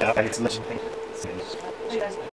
Yeah, it's legend.